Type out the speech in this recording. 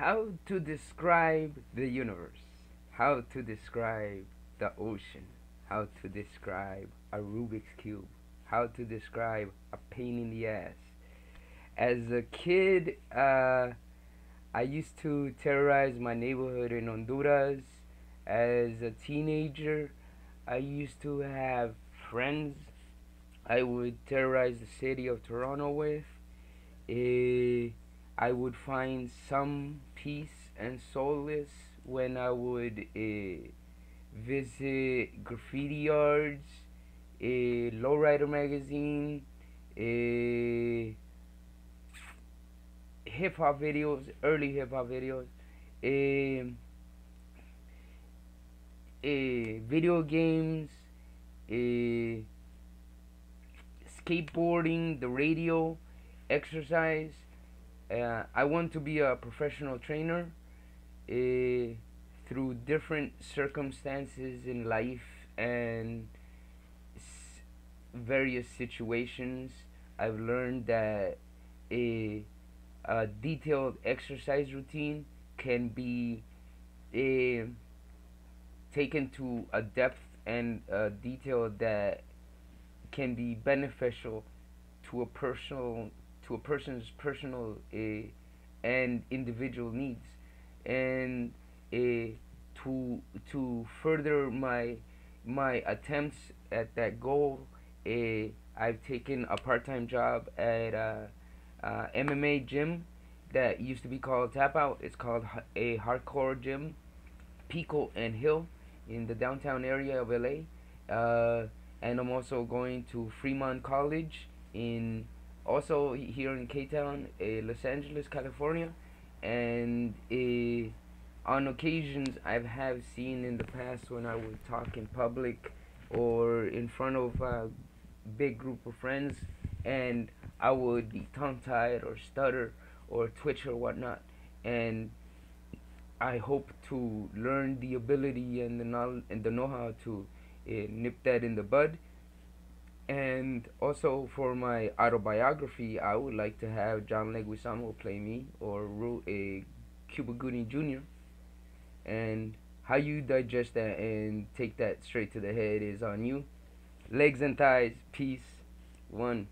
how to describe the universe, how to describe the ocean, how to describe a Rubik's Cube, how to describe a pain in the ass. As a kid, uh, I used to terrorize my neighborhood in Honduras. As a teenager, I used to have friends I would terrorize the city of Toronto with. Uh, I would find some peace and solace when I would uh, visit graffiti yards, uh, Lowrider magazine, uh, hip hop videos, early hip hop videos, uh, uh, video games, uh, skateboarding, the radio, exercise uh, I want to be a professional trainer uh, through different circumstances in life and various situations. I've learned that a, a detailed exercise routine can be taken to a depth and a detail that can be beneficial to a personal to a person's personal uh, and individual needs, and uh, to to further my my attempts at that goal, uh, I've taken a part-time job at a, a MMA gym that used to be called Tap Out. It's called a hardcore gym, Pico and Hill, in the downtown area of LA. Uh, and I'm also going to Fremont College in also here in K-Town, uh, Los Angeles, California, and uh, on occasions I have seen in the past when I would talk in public or in front of a big group of friends, and I would be tongue-tied or stutter or twitch or whatnot, and I hope to learn the ability and the knowledge and the know-how to uh, nip that in the bud and also for my autobiography, I would like to have John Leguizamo play me or a Cuba Gooding Jr. And how you digest that and take that straight to the head is on you. Legs and thighs, peace, one.